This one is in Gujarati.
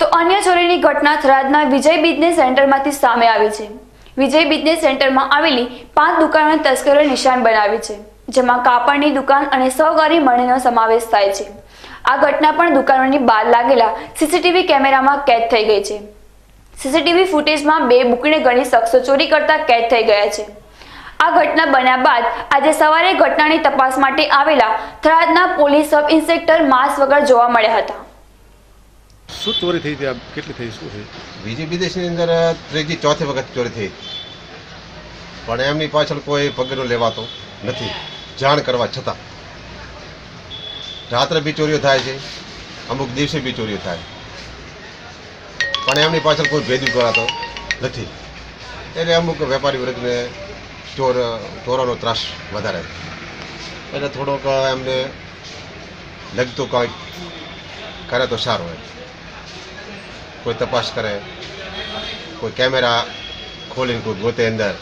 તો અન્ય ચોરીની ઘટના થરાદના વિજય બિઝનેસ સેન્ટરમાંથી સામે આવી છે. વિજય બિઝનેસ સેન્ટરમાં આવેલી પાંચ દુકાનોને તસ્કરોએ નિશાન બનાવી છે, જેમાં કાપડની દુકાન અને સહકારી મળીનો સમાવેશ થાય છે. આ ઘટના પણ દુકાનોની બહાર લાગેલા સીસીટીવી કેમેરામાં કેદ થઈ ગઈ છે. સીસીટીવી ફૂટેજમાં બે બુકીને ગણી શખ્સો ચોરી કરતા કેદ થઈ ગયા છે. આ ઘટના બન્યા બાદ આજે સવારે ઘટનાની તપાસ માટે આવેલા થરાદના પોલીસ સબ ઇન્સ્પેક્ટર માસ્ક વગર જોવા મળ્યા હતા. શું ચોરી થઈ હતી કેટલી થઈ? શું થઈ? બીજી વિદેશની અંદર ત્રીજી, ચોથી વખત ચોરી થઈ. પણ એમની પાછળ કોઈ પગલું લેવાતો નથી. જાણ કરવા છતાં. રાત્રે બી ચોરીઓ થાય છે. અમુક દિવસે બી ચોરીઓ થાય. પણ એમની પાછળ કોઈ ભેદ કરાતો નથી. એટલે અમુક વેપારી વર્ગને ચોર ચોરોનો ત્રાસ વધારે. એટલે થોડોક એમને લગતું કંઈક કરે તો સારું હોય કોઈ તપાસ કરે કોઈ કેમેરા ખોલીને કોઈ ગોતે અંદર.